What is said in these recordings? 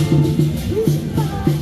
Música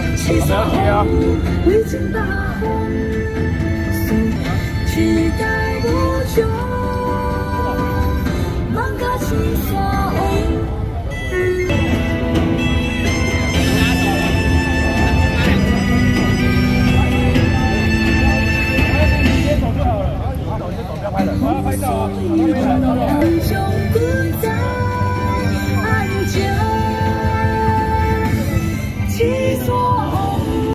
不要接啊！拍照啊！